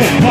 Yeah.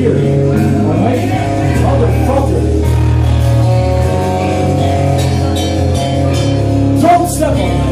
years when my. Don't step on that.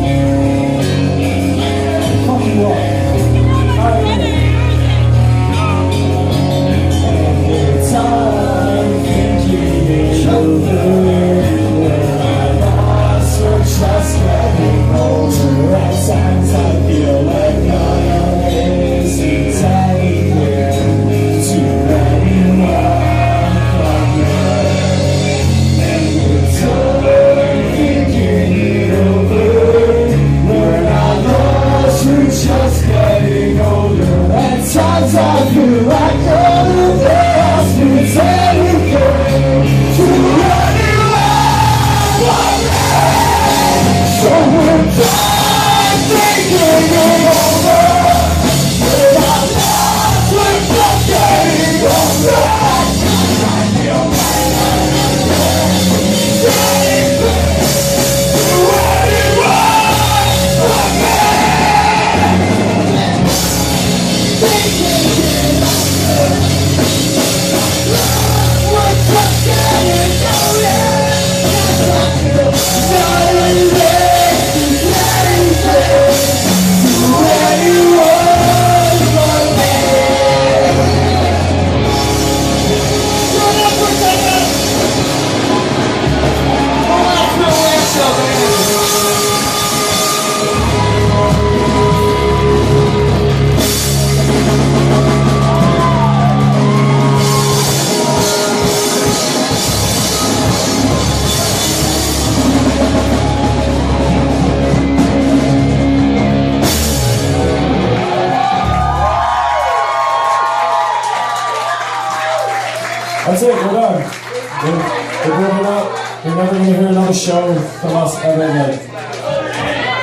no show from us ever again.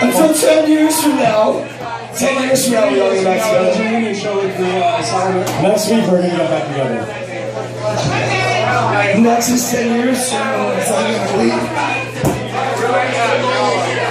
Until 10 years from now, 10 years from now, we all get back together. Uh, Next week, we're going to get back together. Next is 10 years, so it's not going to leave.